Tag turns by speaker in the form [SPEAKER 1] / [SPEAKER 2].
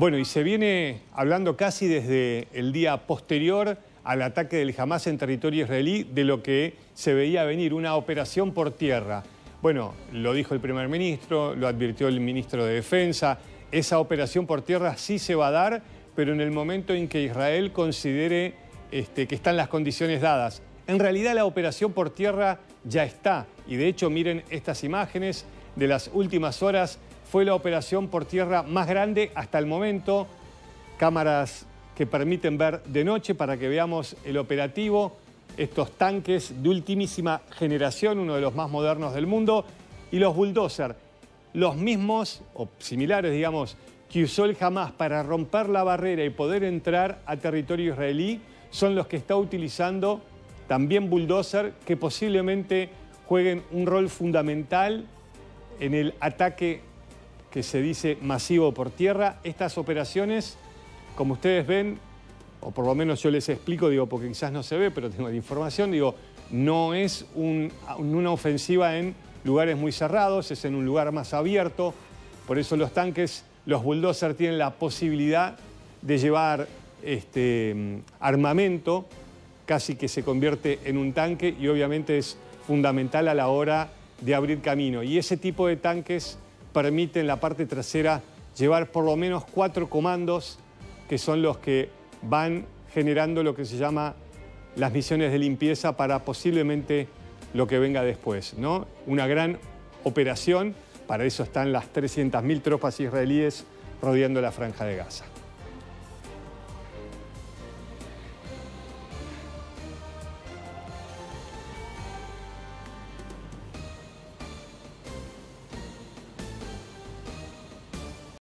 [SPEAKER 1] Bueno, y se viene hablando casi desde el día posterior al ataque del Hamas en territorio israelí de lo que se veía venir, una operación por tierra. Bueno, lo dijo el primer ministro, lo advirtió el ministro de Defensa, esa operación por tierra sí se va a dar, pero en el momento en que Israel considere este, que están las condiciones dadas. En realidad la operación por tierra ya está, y de hecho miren estas imágenes de las últimas horas, fue la operación por tierra más grande hasta el momento, cámaras que permiten ver de noche para que veamos el operativo, estos tanques de ultimísima generación, uno de los más modernos del mundo, y los bulldozer, los mismos o similares, digamos, que usó el Hamas para romper la barrera y poder entrar a territorio israelí, son los que está utilizando también bulldozer, que posiblemente jueguen un rol fundamental en el ataque que se dice masivo por tierra. Estas operaciones, como ustedes ven, o por lo menos yo les explico, digo, porque quizás no se ve, pero tengo la información, digo, no es una ofensiva en lugares muy cerrados, es en un lugar más abierto, por eso los tanques, los bulldozers tienen la posibilidad de llevar este, armamento, casi que se convierte en un tanque y obviamente es fundamental a la hora de abrir camino. Y ese tipo de tanques permiten en la parte trasera llevar por lo menos cuatro comandos que son los que van generando lo que se llama las misiones de limpieza para posiblemente lo que venga después. ¿no? Una gran operación, para eso están las 300.000 tropas israelíes rodeando la franja de Gaza.